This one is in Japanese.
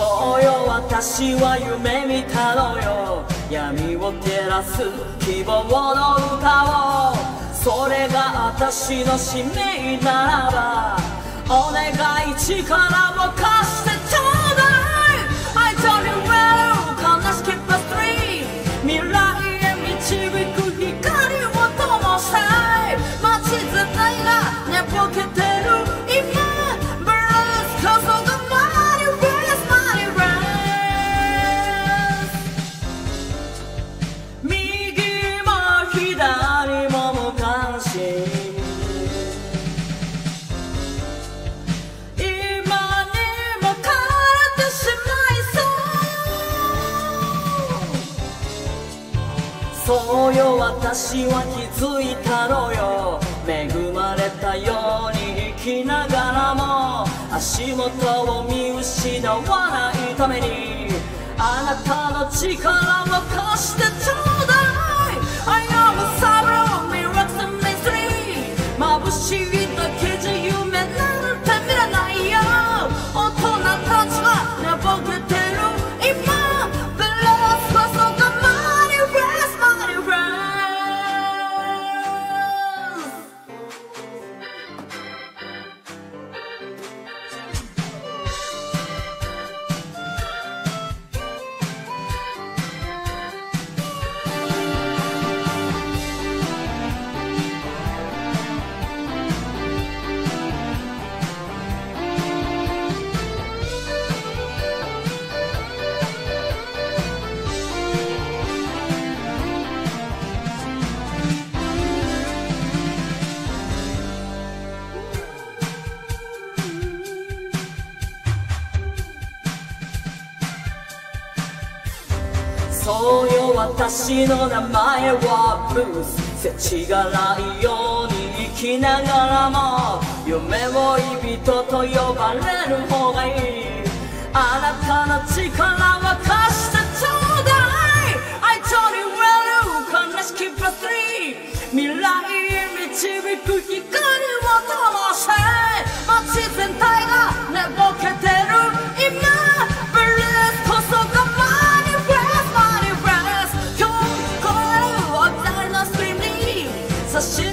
そうよ私は夢見たのよ。闇を照らす希望の歌を。それが私の使命ならばお願い力を貸してそうよ私は気づいたのよ。恵まれたように生きながらも足元を見失わないためにあなたの力を貸そうよ私の名前はブルース。世知辛いように生きながらも夢追い人と呼ばれ Let's just